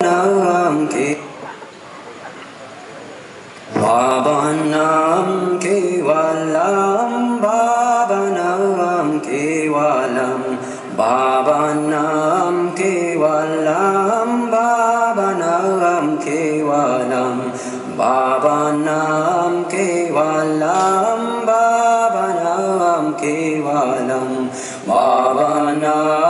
Nam ki Baba Nam ki Walam Baba Nam ki Walam Baba Nam Walam Baba Nam Walam Baba Nam Walam Nana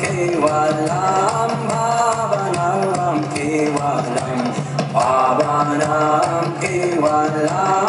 केवलं भावनां केवलं भावनां केवलम्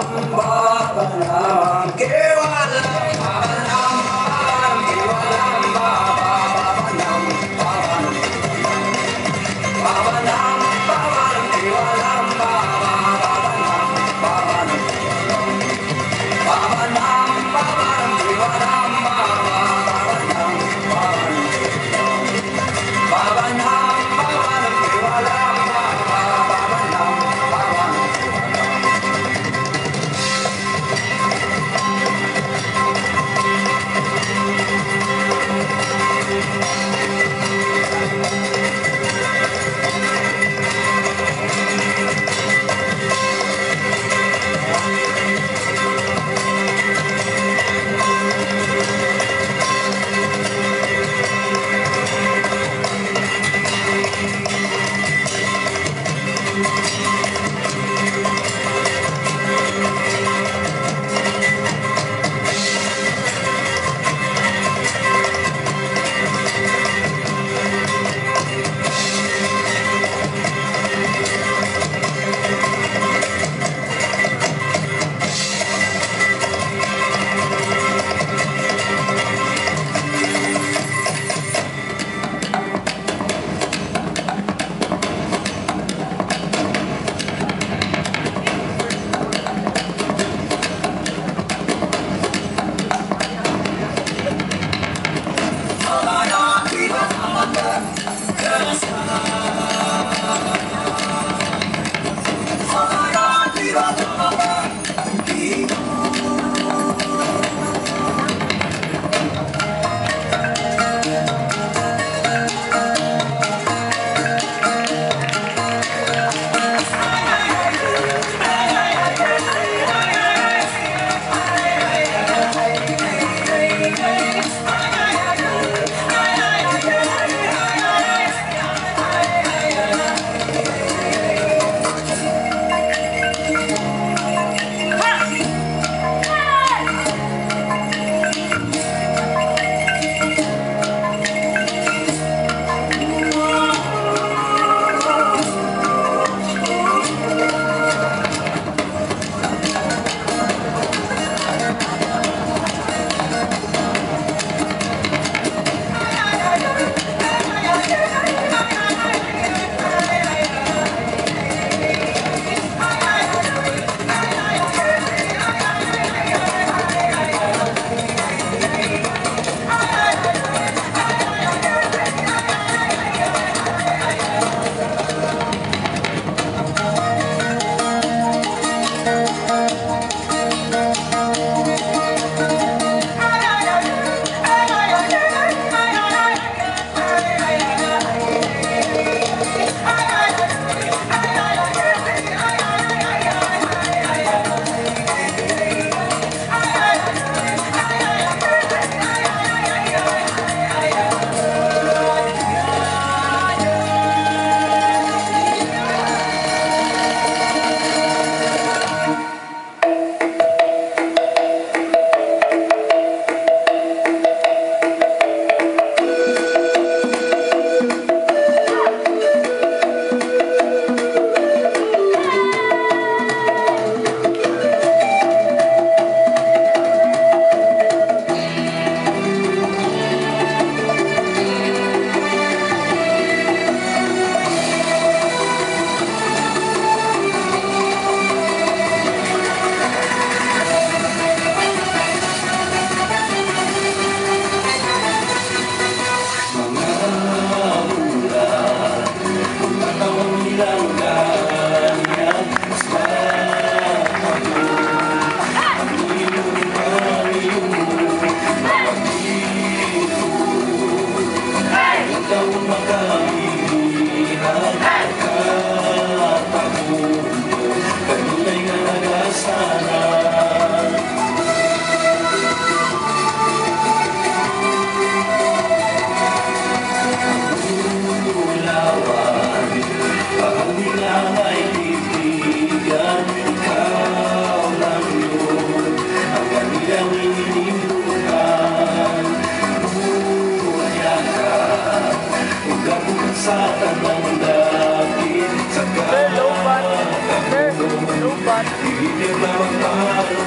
da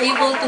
able to